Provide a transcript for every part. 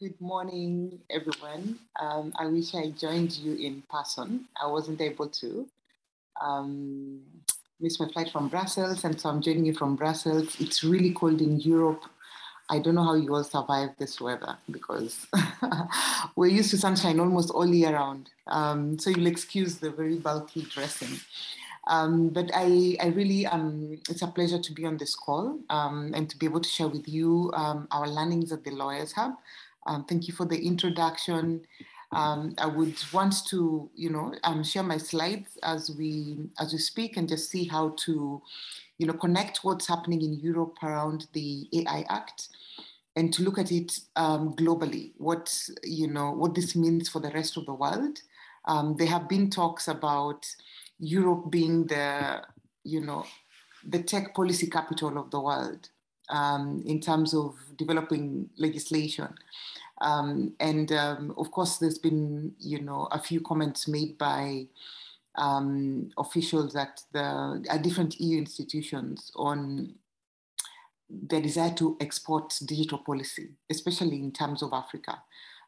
Good morning, everyone. Um, I wish I joined you in person. I wasn't able to. Um, missed my flight from Brussels, and so I'm joining you from Brussels. It's really cold in Europe. I don't know how you all survive this weather because we're used to sunshine almost all year round. Um, so you'll excuse the very bulky dressing. Um, but I, I really, um, it's a pleasure to be on this call um, and to be able to share with you um, our learnings at the Lawyers Hub. Um, thank you for the introduction. Um, I would want to, you know, um, share my slides as we as we speak and just see how to, you know, connect what's happening in Europe around the AI Act, and to look at it um, globally. What you know, what this means for the rest of the world. Um, there have been talks about Europe being the, you know, the tech policy capital of the world um, in terms of developing legislation. Um, and um, of course, there's been, you know, a few comments made by um, officials at the at different EU institutions on the desire to export digital policy, especially in terms of Africa.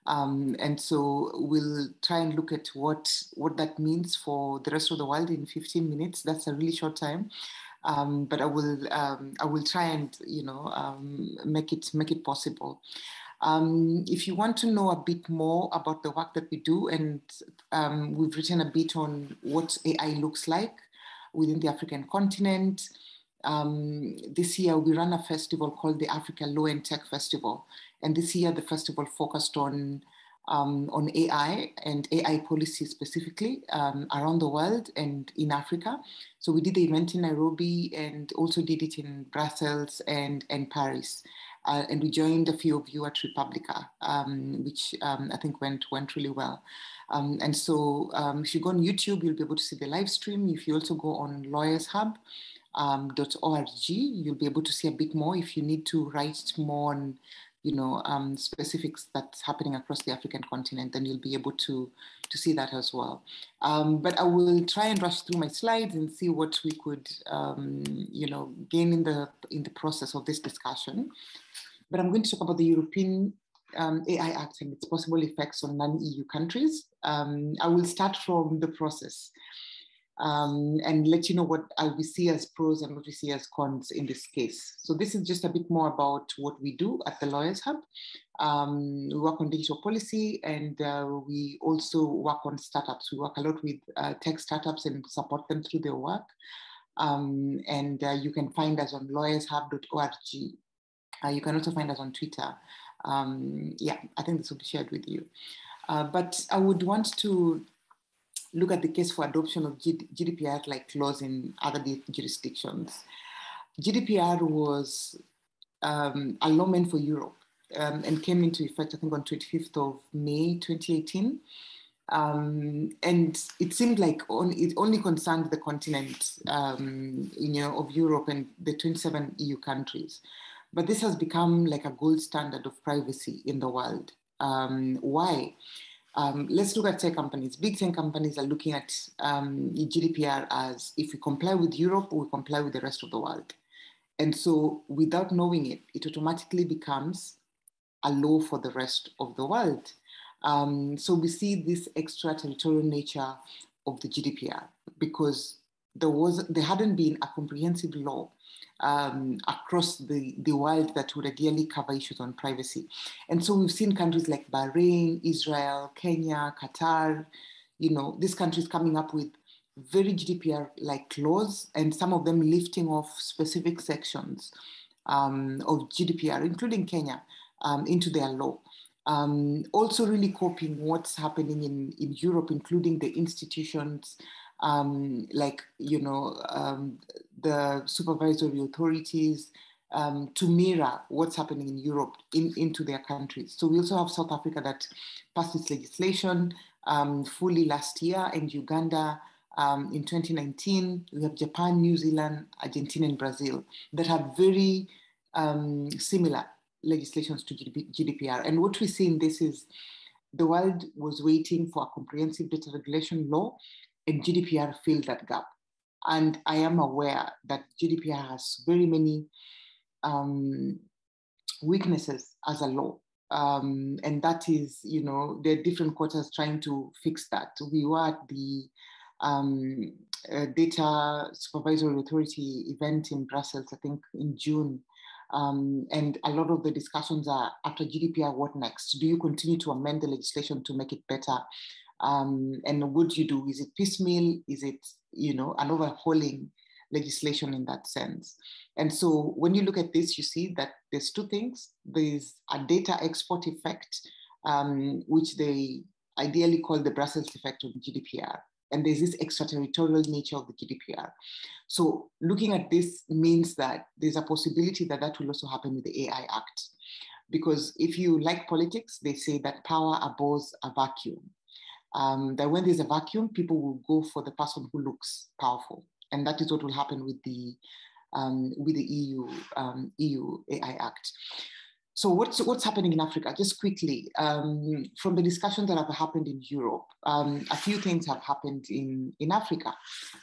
Um, and so we'll try and look at what what that means for the rest of the world in 15 minutes. That's a really short time, um, but I will um, I will try and you know um, make it make it possible. Um, if you want to know a bit more about the work that we do, and um, we've written a bit on what AI looks like within the African continent. Um, this year, we run a festival called the Africa Law and Tech Festival. And this year, the festival focused on, um, on AI and AI policy specifically um, around the world and in Africa. So we did the event in Nairobi and also did it in Brussels and, and Paris. Uh, and we joined a few of you at Republica, um, which um, I think went went really well. Um, and so um, if you go on YouTube, you'll be able to see the live stream. If you also go on lawyershub.org, um, you'll be able to see a bit more. If you need to write more on you know, um, specifics that's happening across the African continent, then you'll be able to, to see that as well. Um, but I will try and rush through my slides and see what we could, um, you know, gain in the, in the process of this discussion. But I'm going to talk about the European um, AI Act and its possible effects on non-EU countries. Um, I will start from the process um, and let you know what we see as pros and what we see as cons in this case. So this is just a bit more about what we do at the Lawyers Hub. Um, we work on digital policy and uh, we also work on startups. We work a lot with uh, tech startups and support them through their work. Um, and uh, you can find us on lawyershub.org. Uh, you can also find us on Twitter. Um, yeah, I think this will be shared with you. Uh, but I would want to look at the case for adoption of GDPR like laws in other jurisdictions. GDPR was um, a law meant for Europe um, and came into effect, I think, on 25th of May 2018. Um, and it seemed like on, it only concerned the continent, um, you know, of Europe and the 27 EU countries. But this has become like a gold standard of privacy in the world. Um, why? Um, let's look at tech companies. Big tech companies are looking at um, GDPR as if we comply with Europe, we comply with the rest of the world. And so without knowing it, it automatically becomes a law for the rest of the world. Um, so we see this extraterritorial nature of the GDPR because there was there hadn't been a comprehensive law um, across the, the world that would ideally cover issues on privacy. And so we've seen countries like Bahrain, Israel, Kenya, Qatar, you know, these countries coming up with very GDPR-like laws and some of them lifting off specific sections um, of GDPR, including Kenya, um, into their law. Um, also really copying what's happening in, in Europe, including the institutions um, like, you know, um, the supervisory authorities um, to mirror what's happening in Europe in, into their countries. So we also have South Africa that passed its legislation um, fully last year and Uganda um, in 2019. We have Japan, New Zealand, Argentina, and Brazil that have very um, similar legislations to GDPR. And what we see in this is the world was waiting for a comprehensive data regulation law and GDPR filled that gap. And I am aware that GDPR has very many um, weaknesses as a law. Um, and that is, you know, there are different quarters trying to fix that. We were at the um, uh, Data Supervisory Authority event in Brussels, I think in June. Um, and a lot of the discussions are after GDPR, what next? Do you continue to amend the legislation to make it better? Um, and what you do? Is it piecemeal? Is it, you know, an overhauling legislation in that sense? And so when you look at this, you see that there's two things. There's a data export effect, um, which they ideally call the Brussels effect of GDPR. And there's this extraterritorial nature of the GDPR. So looking at this means that there's a possibility that that will also happen with the AI Act. Because if you like politics, they say that power abhors a vacuum. Um, that when there's a vacuum, people will go for the person who looks powerful. And that is what will happen with the um, with the EU um, EU AI Act. So what's what's happening in Africa? Just quickly, um, from the discussions that have happened in Europe, um, a few things have happened in in Africa.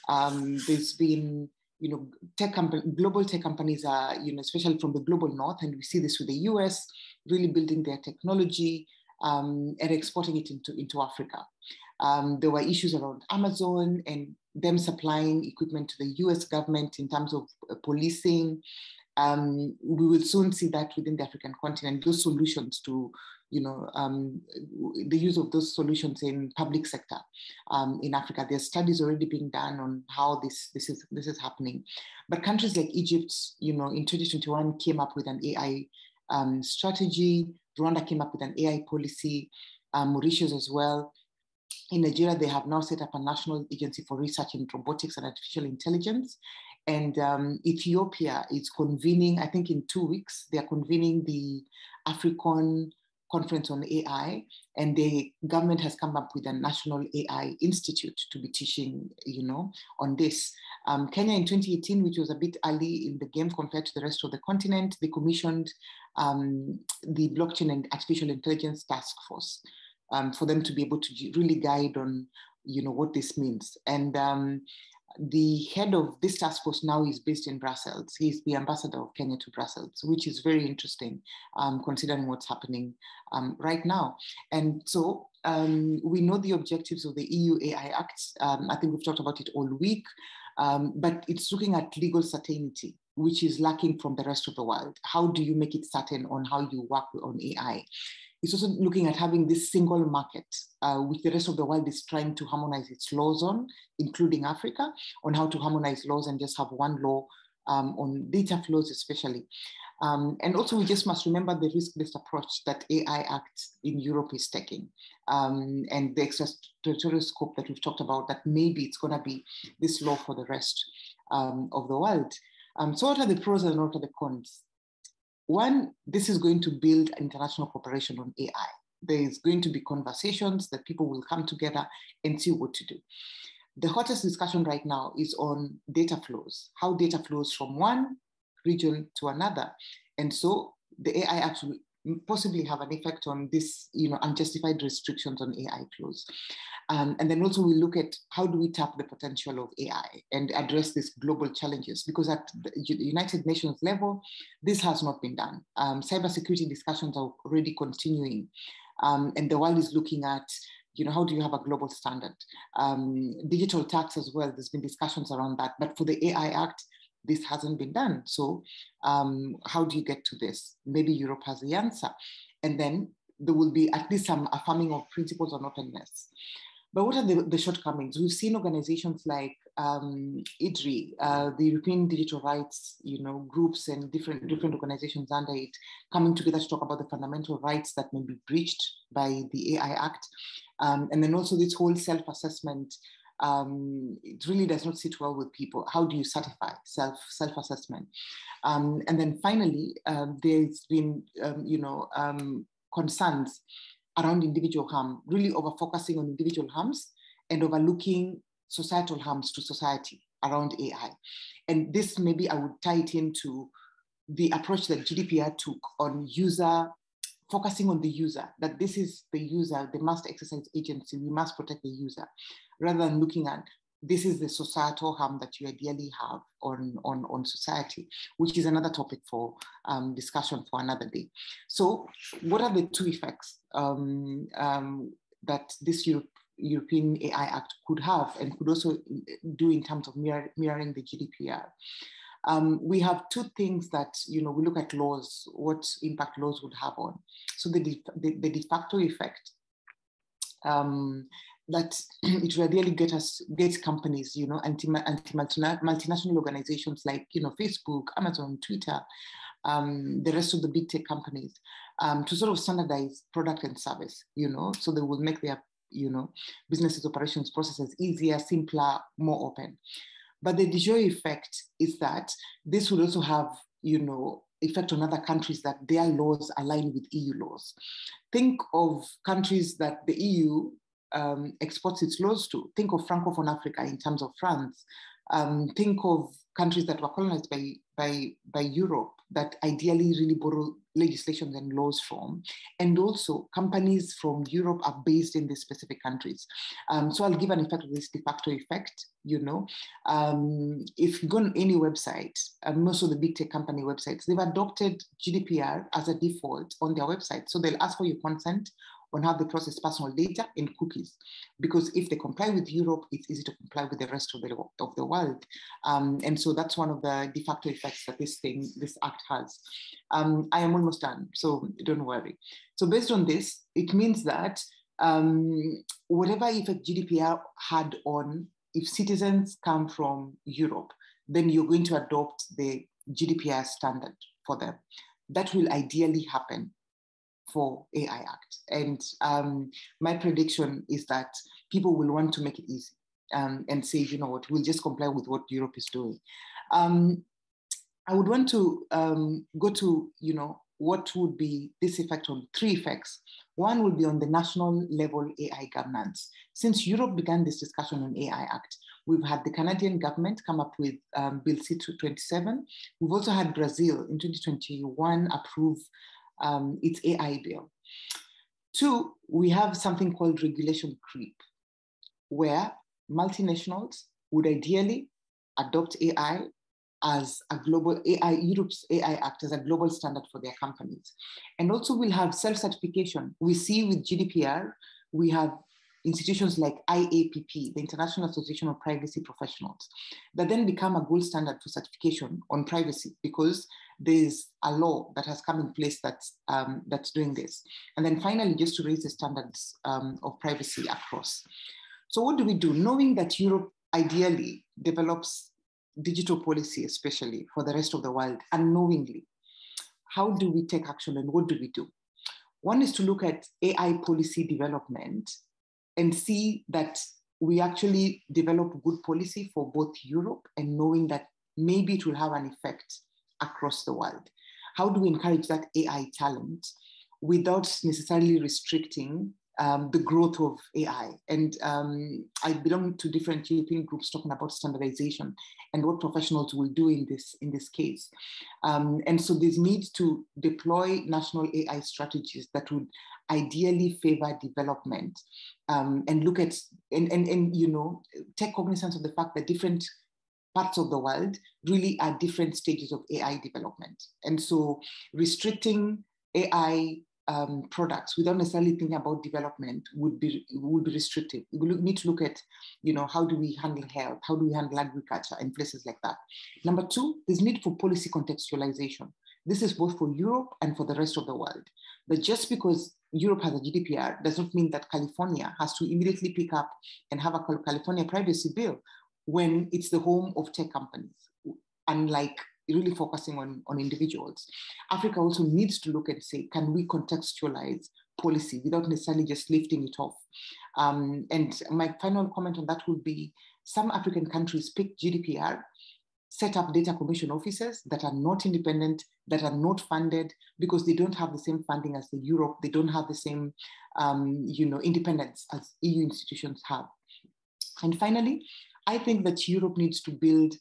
Um, there's been you know tech global tech companies are you know especially from the global north, and we see this with the US really building their technology um, and exporting it into into Africa. Um, there were issues around Amazon and them supplying equipment to the US government in terms of uh, policing. Um, we will soon see that within the African continent, those solutions to, you know, um, the use of those solutions in public sector um, in Africa. There's studies already being done on how this, this, is, this is happening. But countries like Egypt, you know, in 2021 came up with an AI um, strategy. Rwanda came up with an AI policy, um, Mauritius as well in Nigeria, they have now set up a national agency for research in robotics and artificial intelligence. And um, Ethiopia is convening, I think in two weeks, they are convening the African conference on AI, and the government has come up with a national AI institute to be teaching, you know, on this. Um, Kenya in 2018, which was a bit early in the game compared to the rest of the continent, they commissioned um, the blockchain and artificial intelligence task force um, for them to be able to really guide on, you know, what this means. And um, the head of this task force now is based in Brussels. He's the ambassador of Kenya to Brussels, which is very interesting um, considering what's happening um, right now. And so um, we know the objectives of the EU AI Act. Um, I think we've talked about it all week, um, but it's looking at legal certainty, which is lacking from the rest of the world. How do you make it certain on how you work on AI? It's also looking at having this single market, uh, which the rest of the world is trying to harmonize its laws on, including Africa, on how to harmonize laws and just have one law um, on data flows, especially. Um, and also, we just must remember the risk-based approach that AI Act in Europe is taking, um, and the extraterritorial scope that we've talked about. That maybe it's going to be this law for the rest um, of the world. Um, so, what are the pros and what are the cons? One, this is going to build international cooperation on AI. There is going to be conversations that people will come together and see what to do. The hottest discussion right now is on data flows, how data flows from one region to another. And so the AI actually possibly have an effect on this, you know, unjustified restrictions on AI flows. Um, and then also we look at how do we tap the potential of AI and address these global challenges because at the United Nations level, this has not been done. Um, cybersecurity discussions are already continuing um, and the world is looking at you know, how do you have a global standard? Um, digital tax as well, there's been discussions around that, but for the AI Act, this hasn't been done. So um, how do you get to this? Maybe Europe has the answer. And then there will be at least some affirming of principles on openness. But what are the, the shortcomings? We've seen organizations like um, EDRi, uh, the European Digital Rights, you know, groups and different different organizations under it coming together to talk about the fundamental rights that may be breached by the AI Act, um, and then also this whole self-assessment. Um, it really does not sit well with people. How do you certify self self assessment? Um, and then finally, um, there's been um, you know concerns around individual harm, really over focusing on individual harms and overlooking societal harms to society around AI. And this maybe I would tie it into the approach that GDPR took on user, focusing on the user, that this is the user, they must exercise agency, we must protect the user, rather than looking at this is the societal harm that you ideally have on, on, on society, which is another topic for um, discussion for another day. So, what are the two effects um, um, that this Europe, European AI Act could have and could also do in terms of mirror, mirroring the GDPR? Um, we have two things that you know we look at laws, what impact laws would have on. So the de, the, the de facto effect um, that it will really get us get companies, you know, anti, anti multinational organizations like you know Facebook, Amazon, Twitter, um, the rest of the big tech companies um, to sort of standardize product and service, you know, so they will make their you know businesses operations processes easier, simpler, more open. But the de jure effect is that this will also have you know effect on other countries that their laws align with EU laws. Think of countries that the EU um, exports its laws to. Think of Francophone Africa in terms of France. Um, think of countries that were colonized by, by, by Europe that ideally really borrow legislation and laws from. And also, companies from Europe are based in these specific countries. Um, so I'll give an effect of this de facto effect. You know, um, if you go on any website, uh, most of the big tech company websites, they've adopted GDPR as a default on their website. So they'll ask for your consent on how they process personal data and cookies. Because if they comply with Europe, it's easy to comply with the rest of the, of the world. Um, and so that's one of the de facto effects that this thing, this act has. Um, I am almost done, so don't worry. So based on this, it means that um, whatever effect GDPR had on, if citizens come from Europe, then you're going to adopt the GDPR standard for them. That will ideally happen for AI Act. And um, my prediction is that people will want to make it easy um, and say, you know what, we'll just comply with what Europe is doing. Um, I would want to um, go to, you know, what would be this effect on three effects. One would be on the national level AI governance. Since Europe began this discussion on AI Act, we've had the Canadian government come up with um, Bill C-27. We've also had Brazil in 2021 approve um, its AI bill. Two, we have something called regulation creep, where multinationals would ideally adopt AI as a global AI, Europe's AI Act as a global standard for their companies. And also we'll have self-certification. We see with GDPR, we have institutions like IAPP, the International Association of Privacy Professionals, that then become a gold standard for certification on privacy because there's a law that has come in place that's, um, that's doing this. And then finally, just to raise the standards um, of privacy across. So what do we do? Knowing that Europe ideally develops digital policy, especially for the rest of the world, unknowingly, how do we take action and what do we do? One is to look at AI policy development and see that we actually develop good policy for both Europe and knowing that maybe it will have an effect across the world. How do we encourage that AI talent without necessarily restricting um, the growth of AI. And um, I belong to different European groups talking about standardization and what professionals will do in this, in this case. Um, and so there's need to deploy national AI strategies that would ideally favor development um, and look at, and, and, and, you know, take cognizance of the fact that different parts of the world really are different stages of AI development. And so restricting AI um, products without necessarily thinking about development would be would be restrictive. We need to look at, you know, how do we handle health, how do we handle agriculture, and places like that. Number two, there's need for policy contextualization. This is both for Europe and for the rest of the world. But just because Europe has a GDPR does not mean that California has to immediately pick up and have a California privacy bill when it's the home of tech companies. Unlike really focusing on, on individuals. Africa also needs to look and say, can we contextualize policy without necessarily just lifting it off? Um, and my final comment on that would be some African countries pick GDPR, set up data commission offices that are not independent, that are not funded because they don't have the same funding as the Europe, they don't have the same um, you know, independence as EU institutions have. And finally, I think that Europe needs to build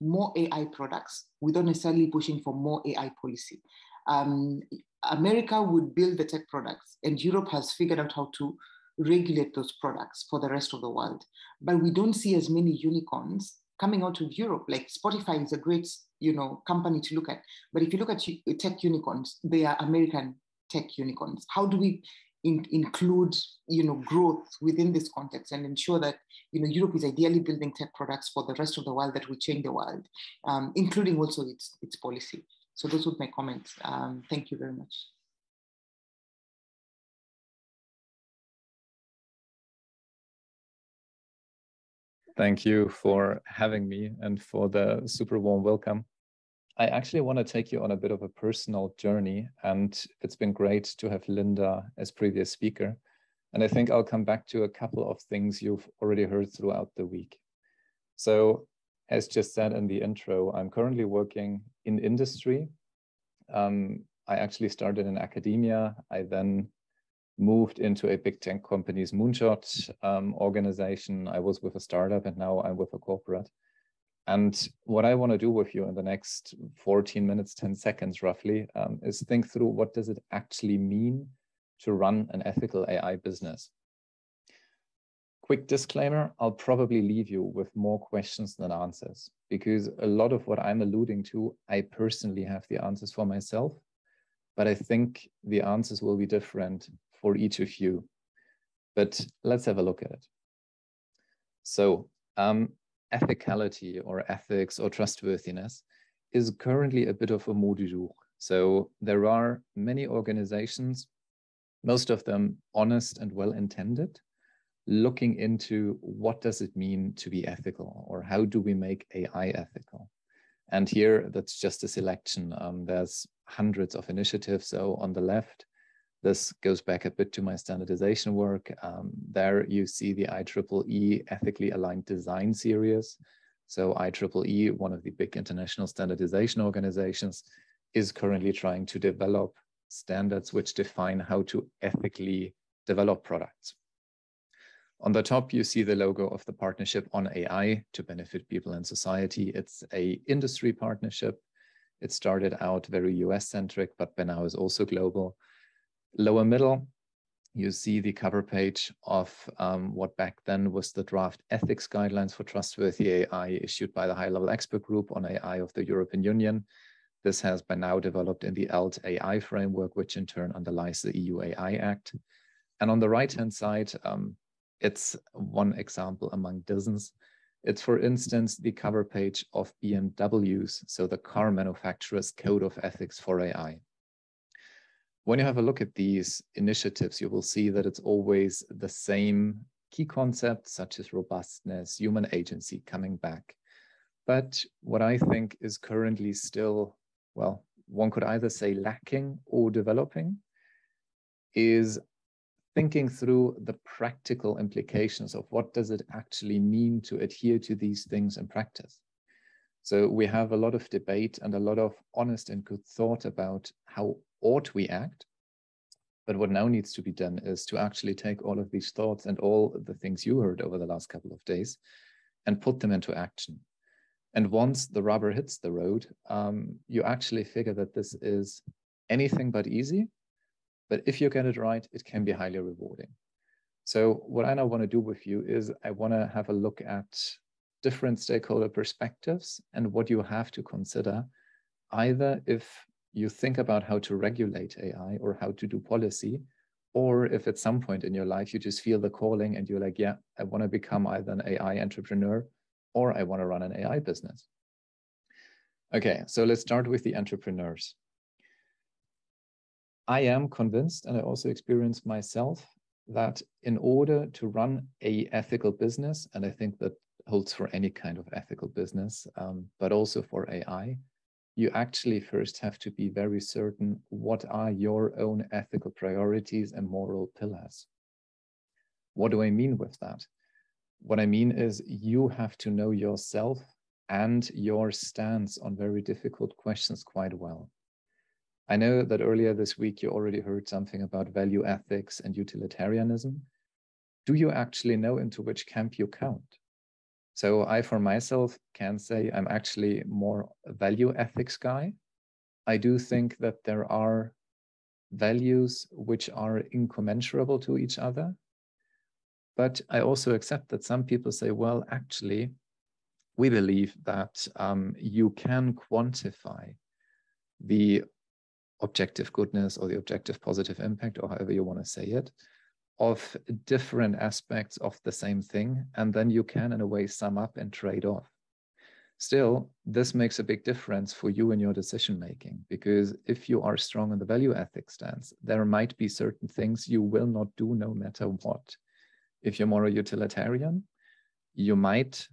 more AI products without necessarily pushing for more AI policy. Um, America would build the tech products, and Europe has figured out how to regulate those products for the rest of the world. But we don't see as many unicorns coming out of Europe. Like Spotify is a great, you know, company to look at. But if you look at tech unicorns, they are American tech unicorns. How do we in, include, you know, growth within this context and ensure that, you know, Europe is ideally building tech products for the rest of the world that will change the world, um, including also its its policy. So those were my comments. Um, thank you very much. Thank you for having me and for the super warm welcome. I actually want to take you on a bit of a personal journey, and it's been great to have Linda as previous speaker. And I think I'll come back to a couple of things you've already heard throughout the week. So, as just said in the intro, I'm currently working in industry. Um, I actually started in academia. I then moved into a big tech company's moonshot um, organization. I was with a startup and now I'm with a corporate. And what I want to do with you in the next 14 minutes, 10 seconds roughly, um, is think through what does it actually mean to run an ethical AI business. Quick disclaimer, I'll probably leave you with more questions than answers because a lot of what I'm alluding to, I personally have the answers for myself, but I think the answers will be different for each of you. But let's have a look at it. So um, ethicality or ethics or trustworthiness is currently a bit of a mot du jour. So there are many organizations, most of them honest and well-intended, looking into what does it mean to be ethical or how do we make AI ethical? And here, that's just a selection. Um, there's hundreds of initiatives. So on the left, this goes back a bit to my standardization work. Um, there you see the IEEE ethically aligned design series. So IEEE, one of the big international standardization organizations, is currently trying to develop standards which define how to ethically develop products. On the top, you see the logo of the partnership on AI to benefit people and society. It's a industry partnership. It started out very US centric, but by now is also global. Lower middle, you see the cover page of um, what back then was the draft ethics guidelines for trustworthy AI issued by the high level expert group on AI of the European Union. This has by now developed in the ELT AI framework, which in turn underlies the EU AI Act. And on the right hand side, um, it's one example among dozens. It's, for instance, the cover page of BMW's, so the car manufacturer's code of ethics for AI. When you have a look at these initiatives, you will see that it's always the same key concepts such as robustness, human agency coming back. But what I think is currently still, well, one could either say lacking or developing is thinking through the practical implications of what does it actually mean to adhere to these things in practice. So we have a lot of debate and a lot of honest and good thought about how ought we act. But what now needs to be done is to actually take all of these thoughts and all the things you heard over the last couple of days and put them into action. And once the rubber hits the road, um, you actually figure that this is anything but easy. But if you get it right, it can be highly rewarding. So what I now want to do with you is I want to have a look at different stakeholder perspectives and what you have to consider, either if you think about how to regulate AI or how to do policy, or if at some point in your life you just feel the calling and you're like, yeah, I want to become either an AI entrepreneur or I want to run an AI business. Okay, so let's start with the entrepreneurs. I am convinced, and I also experienced myself, that in order to run a ethical business, and I think that holds for any kind of ethical business, um, but also for AI, you actually first have to be very certain what are your own ethical priorities and moral pillars. What do I mean with that? What I mean is you have to know yourself and your stance on very difficult questions quite well. I know that earlier this week you already heard something about value ethics and utilitarianism. Do you actually know into which camp you count? So I, for myself, can say I'm actually more a value ethics guy. I do think that there are values which are incommensurable to each other. But I also accept that some people say, well, actually, we believe that um, you can quantify the objective goodness or the objective positive impact, or however you want to say it, of different aspects of the same thing. And then you can, in a way, sum up and trade off. Still, this makes a big difference for you in your decision making because if you are strong in the value ethics stance, there might be certain things you will not do no matter what. If you're more a utilitarian, you might,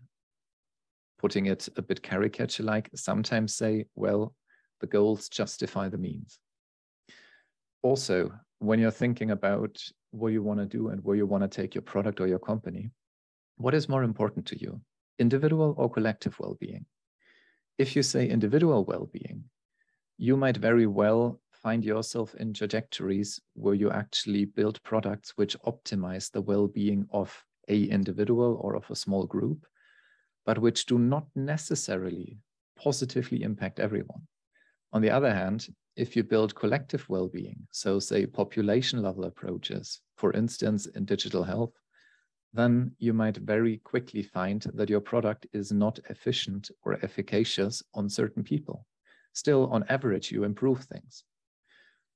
putting it a bit caricature like, sometimes say, well, the goals justify the means. Also, when you're thinking about what you want to do and where you want to take your product or your company, what is more important to you? individual or collective well-being. If you say individual well-being, you might very well find yourself in trajectories where you actually build products which optimize the well-being of a individual or of a small group, but which do not necessarily positively impact everyone. On the other hand, if you build collective well-being, so say population level approaches, for instance, in digital health, then you might very quickly find that your product is not efficient or efficacious on certain people. Still, on average, you improve things.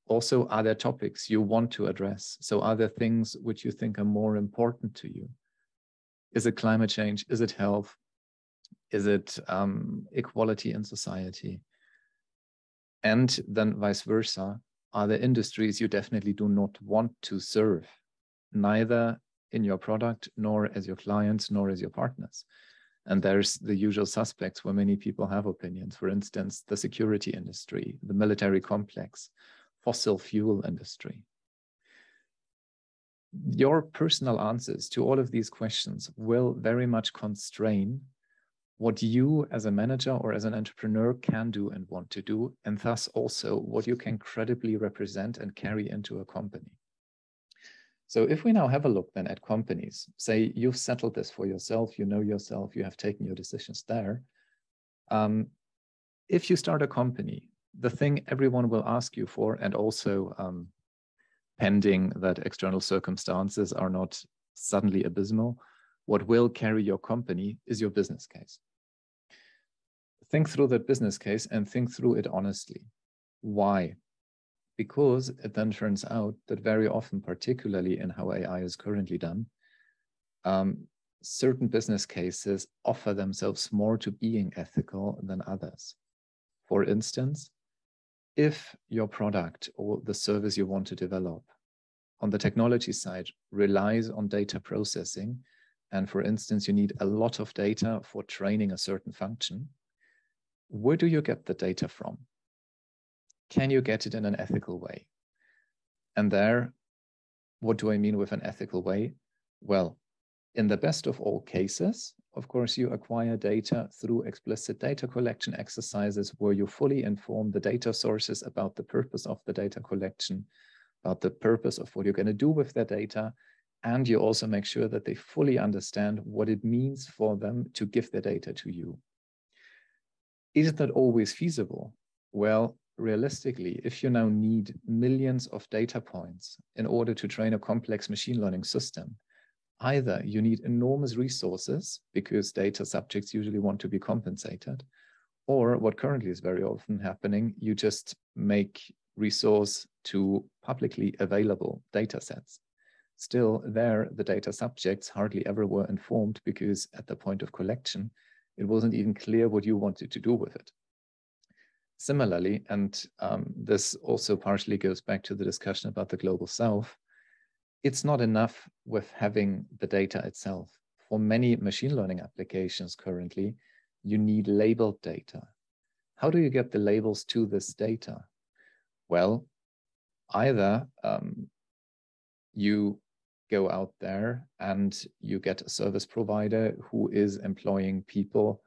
Also, are there topics you want to address? So, are there things which you think are more important to you? Is it climate change? Is it health? Is it um, equality in society? And then vice versa. Are there industries you definitely do not want to serve? Neither in your product, nor as your clients, nor as your partners. And there's the usual suspects where many people have opinions. For instance, the security industry, the military complex, fossil fuel industry. Your personal answers to all of these questions will very much constrain what you as a manager or as an entrepreneur can do and want to do, and thus also what you can credibly represent and carry into a company. So if we now have a look then at companies, say you've settled this for yourself, you know yourself, you have taken your decisions there. Um, if you start a company, the thing everyone will ask you for, and also um, pending that external circumstances are not suddenly abysmal, what will carry your company is your business case. Think through that business case and think through it honestly. Why? because it then turns out that very often, particularly in how AI is currently done, um, certain business cases offer themselves more to being ethical than others. For instance, if your product or the service you want to develop on the technology side relies on data processing, and for instance, you need a lot of data for training a certain function, where do you get the data from? can you get it in an ethical way? And there, what do I mean with an ethical way? Well, in the best of all cases, of course, you acquire data through explicit data collection exercises where you fully inform the data sources about the purpose of the data collection, about the purpose of what you're going to do with their data. And you also make sure that they fully understand what it means for them to give their data to you. Is that always feasible? Well, realistically, if you now need millions of data points in order to train a complex machine learning system, either you need enormous resources because data subjects usually want to be compensated, or what currently is very often happening, you just make resource to publicly available data sets. Still, there, the data subjects hardly ever were informed because at the point of collection, it wasn't even clear what you wanted to do with it. Similarly, and um, this also partially goes back to the discussion about the global south, it's not enough with having the data itself. For many machine learning applications currently, you need labeled data. How do you get the labels to this data? Well, either um, you go out there and you get a service provider who is employing people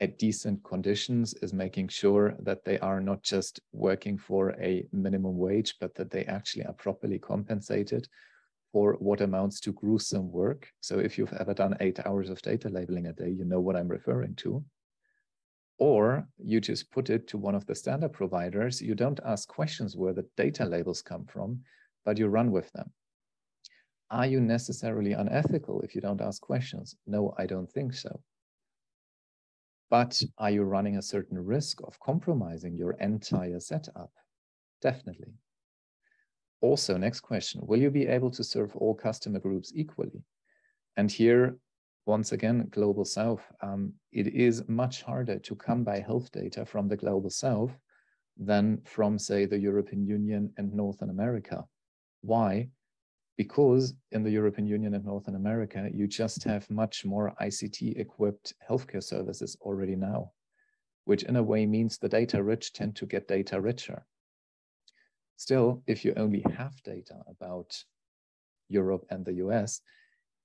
at decent conditions is making sure that they are not just working for a minimum wage, but that they actually are properly compensated for what amounts to gruesome work. So if you've ever done eight hours of data labeling a day, you know what I'm referring to. Or you just put it to one of the standard providers. You don't ask questions where the data labels come from, but you run with them. Are you necessarily unethical if you don't ask questions? No, I don't think so. But are you running a certain risk of compromising your entire setup? Definitely. Also, next question, will you be able to serve all customer groups equally? And here, once again, Global South, um, it is much harder to come by health data from the Global South than from, say, the European Union and Northern America. Why? Because in the European Union and Northern America, you just have much more ICT equipped healthcare services already now, which in a way means the data rich tend to get data richer. Still, if you only have data about Europe and the US,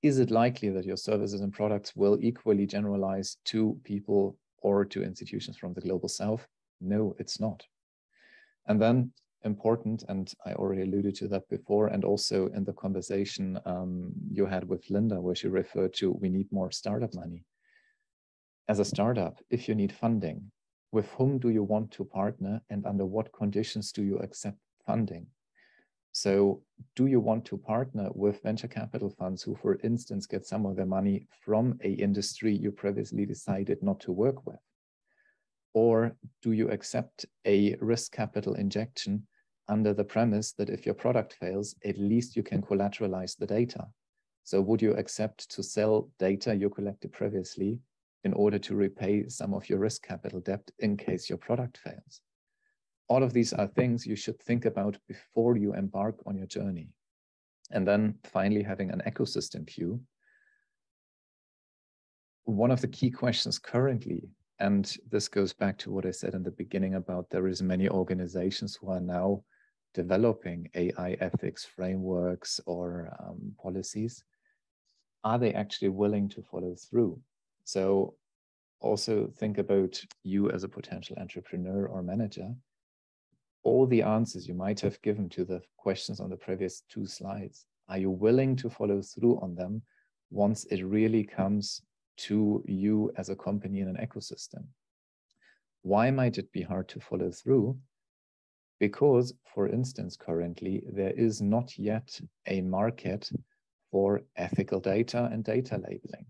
is it likely that your services and products will equally generalize to people or to institutions from the global south? No, it's not. And then important, and I already alluded to that before, and also in the conversation um, you had with Linda, where she referred to we need more startup money. As a startup, if you need funding, with whom do you want to partner and under what conditions do you accept funding? So do you want to partner with venture capital funds who, for instance, get some of their money from a industry you previously decided not to work with? Or do you accept a risk capital injection under the premise that if your product fails, at least you can collateralize the data? So would you accept to sell data you collected previously in order to repay some of your risk capital debt in case your product fails? All of these are things you should think about before you embark on your journey. And then finally, having an ecosystem view. One of the key questions currently and this goes back to what I said in the beginning about there is many organizations who are now developing AI ethics frameworks or um, policies. Are they actually willing to follow through? So also think about you as a potential entrepreneur or manager. All the answers you might have given to the questions on the previous two slides, are you willing to follow through on them once it really comes to you as a company in an ecosystem. Why might it be hard to follow through? Because, for instance, currently there is not yet a market for ethical data and data labeling,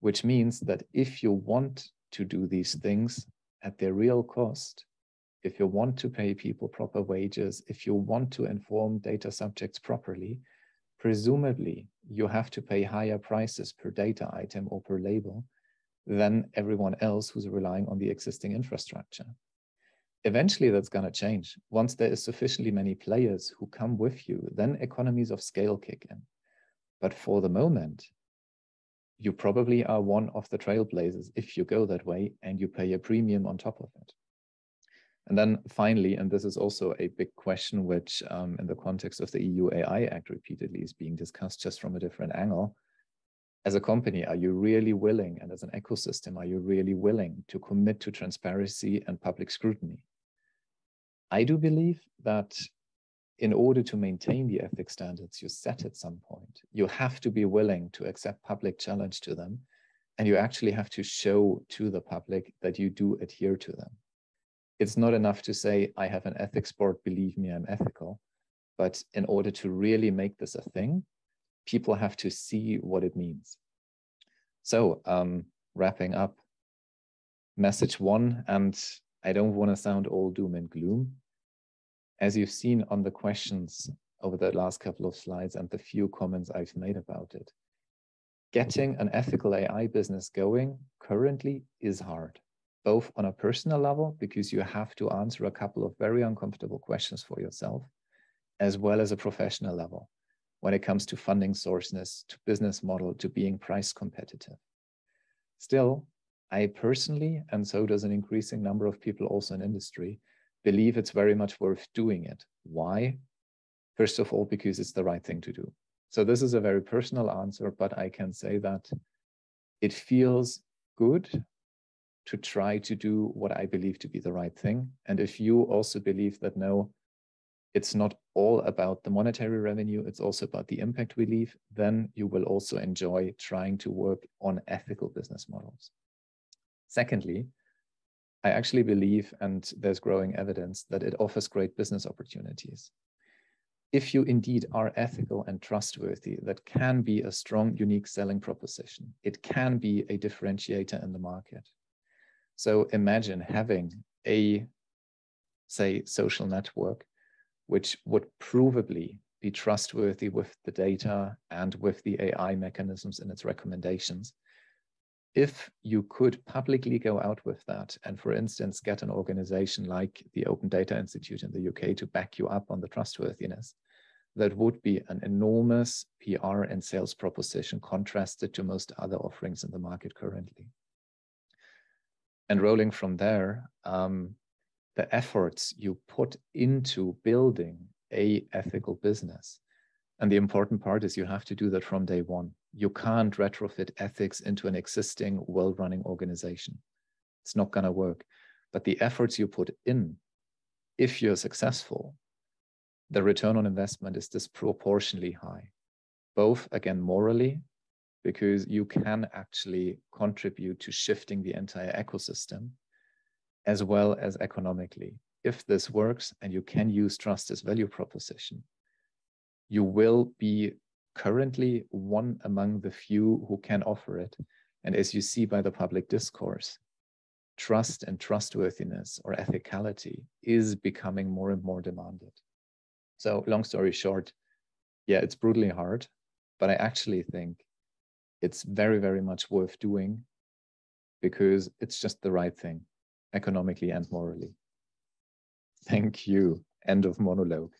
which means that if you want to do these things at their real cost, if you want to pay people proper wages, if you want to inform data subjects properly, presumably you have to pay higher prices per data item or per label than everyone else who's relying on the existing infrastructure. Eventually, that's going to change. Once there is sufficiently many players who come with you, then economies of scale kick in. But for the moment, you probably are one of the trailblazers if you go that way and you pay a premium on top of it. And then finally, and this is also a big question, which um, in the context of the EU AI Act repeatedly is being discussed just from a different angle. As a company, are you really willing, and as an ecosystem, are you really willing to commit to transparency and public scrutiny? I do believe that in order to maintain the ethics standards you set at some point, you have to be willing to accept public challenge to them. And you actually have to show to the public that you do adhere to them it's not enough to say, I have an ethics board, believe me, I'm ethical. But in order to really make this a thing, people have to see what it means. So, um, wrapping up, message one, and I don't want to sound all doom and gloom. As you've seen on the questions over the last couple of slides and the few comments I've made about it, getting an ethical AI business going currently is hard both on a personal level, because you have to answer a couple of very uncomfortable questions for yourself, as well as a professional level when it comes to funding sources, to business model, to being price competitive. Still, I personally, and so does an increasing number of people also in industry, believe it's very much worth doing it. Why? First of all, because it's the right thing to do. So this is a very personal answer, but I can say that it feels good to try to do what I believe to be the right thing. And if you also believe that no, it's not all about the monetary revenue, it's also about the impact we leave, then you will also enjoy trying to work on ethical business models. Secondly, I actually believe, and there's growing evidence, that it offers great business opportunities. if you indeed are ethical and trustworthy, that can be a strong, unique selling proposition. It can be a differentiator in the market. So imagine having a, say, social network, which would provably be trustworthy with the data and with the AI mechanisms in its recommendations. If you could publicly go out with that and, for instance, get an organization like the Open Data Institute in the UK to back you up on the trustworthiness, that would be an enormous PR and sales proposition contrasted to most other offerings in the market currently. And rolling from there, um, the efforts you put into building a ethical business. And the important part is you have to do that from day one. You can't retrofit ethics into an existing well-running organization. It's not going to work. But the efforts you put in, if you're successful, the return on investment is disproportionately high, both again morally, because you can actually contribute to shifting the entire ecosystem, as well as economically. If this works and you can use trust as value proposition, you will be currently one among the few who can offer it. And as you see by the public discourse, trust and trustworthiness or ethicality is becoming more and more demanded. So, long story short, yeah, it's brutally hard, but I actually think it's very, very much worth doing because it's just the right thing, economically and morally. Thank you. End of monologue.